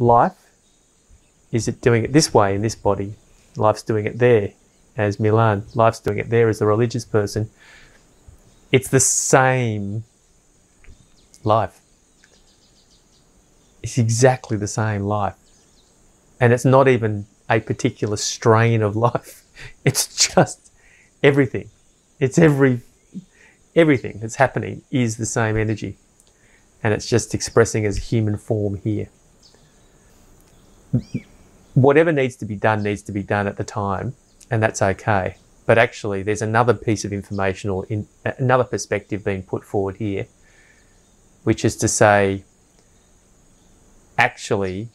life? Is it doing it this way in this body? Life's doing it there as Milan. Life's doing it there as a religious person. It's the same life. It's exactly the same life. And it's not even a particular strain of life. It's just everything. It's every everything that's happening is the same energy. And it's just expressing as human form here. Whatever needs to be done needs to be done at the time, and that's okay. But actually, there's another piece of information or in, another perspective being put forward here, which is to say, actually,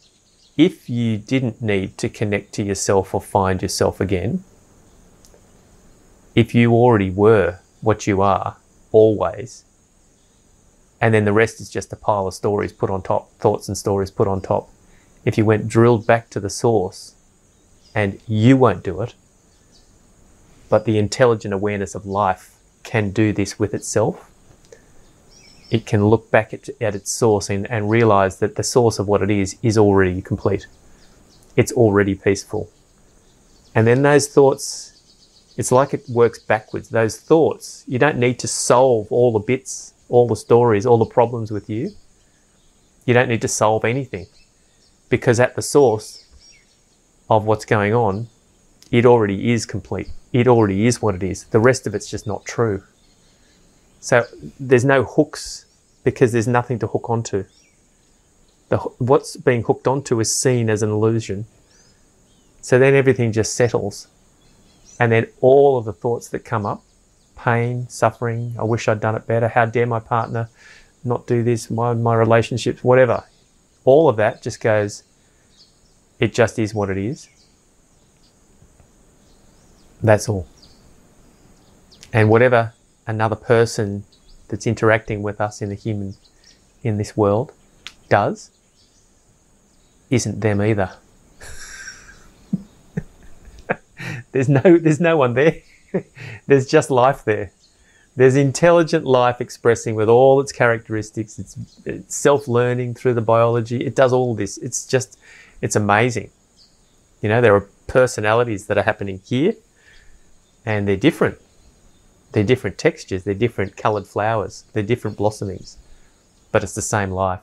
if you didn't need to connect to yourself or find yourself again, if you already were what you are, always, and then the rest is just a pile of stories put on top, thoughts and stories put on top. If you went drilled back to the source and you won't do it, but the intelligent awareness of life can do this with itself, it can look back at, at its source and, and realize that the source of what it is is already complete. It's already peaceful. And then those thoughts, it's like it works backwards. Those thoughts, you don't need to solve all the bits, all the stories, all the problems with you. You don't need to solve anything because at the source of what's going on, it already is complete. It already is what it is. The rest of it's just not true. So there's no hooks because there's nothing to hook onto. The, what's being hooked onto is seen as an illusion. So then everything just settles. And then all of the thoughts that come up pain, suffering, I wish I'd done it better, how dare my partner not do this, my, my relationships, whatever. All of that just goes, it just is what it is. That's all. And whatever another person that's interacting with us in the human in this world does isn't them either. there's no there's no one there. there's just life there. There's intelligent life expressing with all its characteristics. It's, it's self-learning through the biology. It does all this. It's just it's amazing. You know, there are personalities that are happening here and they're different. They're different textures, they're different coloured flowers, they're different blossomings, but it's the same life.